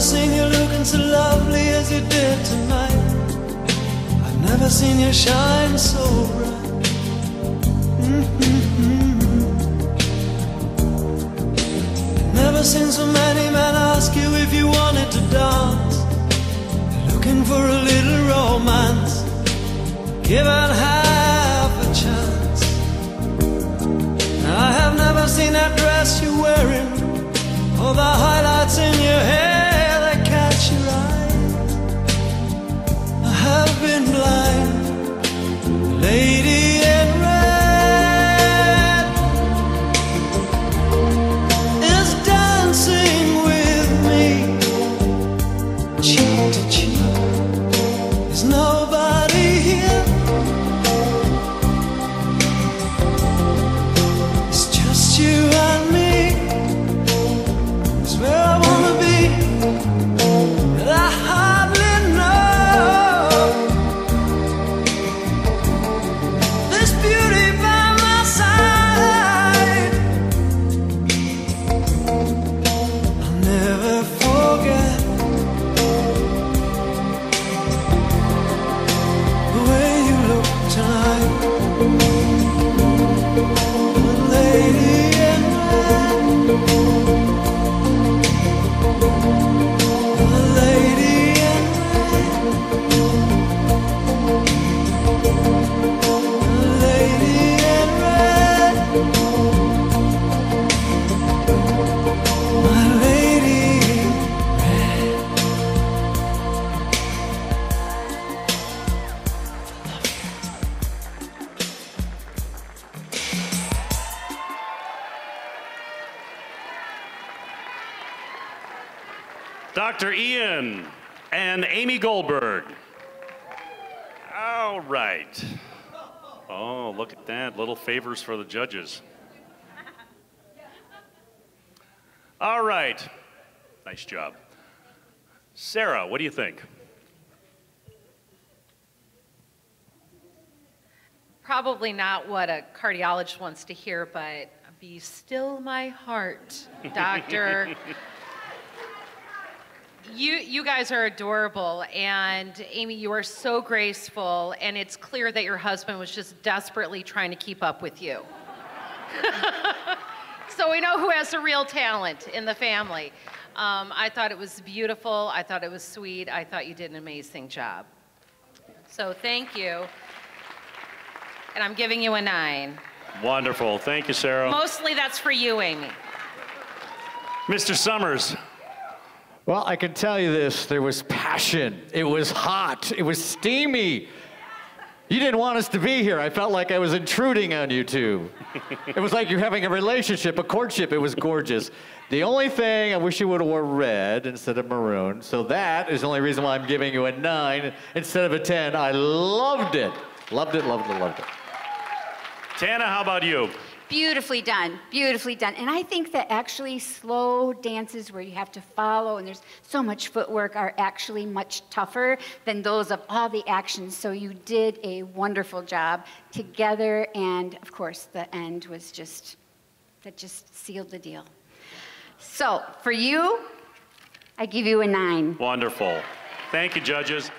never seen you looking so lovely as you did tonight. I've never seen you shine so bright. Mm-hmm. Never seen so many men ask you if you wanted to dance. Looking for a little romance. Give Given half a chance. I have never seen that dress you're wearing. Blind, Dr. Ian and Amy Goldberg. All right. Oh, look at that. Little favors for the judges. All right. Nice job. Sarah, what do you think? Probably not what a cardiologist wants to hear, but be still my heart, doctor. You, you guys are adorable, and Amy, you are so graceful, and it's clear that your husband was just desperately trying to keep up with you. so we know who has the real talent in the family. Um, I thought it was beautiful. I thought it was sweet. I thought you did an amazing job. So thank you. And I'm giving you a nine. Wonderful. Thank you, Sarah. Mostly that's for you, Amy. Mr. Summers. Well, I can tell you this there was passion. It was hot. It was steamy. You didn't want us to be here. I felt like I was intruding on you two. it was like you're having a relationship, a courtship. It was gorgeous. The only thing, I wish you would have wore red instead of maroon. So that is the only reason why I'm giving you a nine instead of a 10. I loved it. Loved it, loved it, loved it. Tana, how about you? Beautifully done, beautifully done. And I think that actually slow dances where you have to follow and there's so much footwork are actually much tougher than those of all the actions. So you did a wonderful job together. And of course, the end was just, that just sealed the deal. So for you, I give you a nine. Wonderful. Thank you, judges.